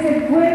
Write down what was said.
Se fuerte.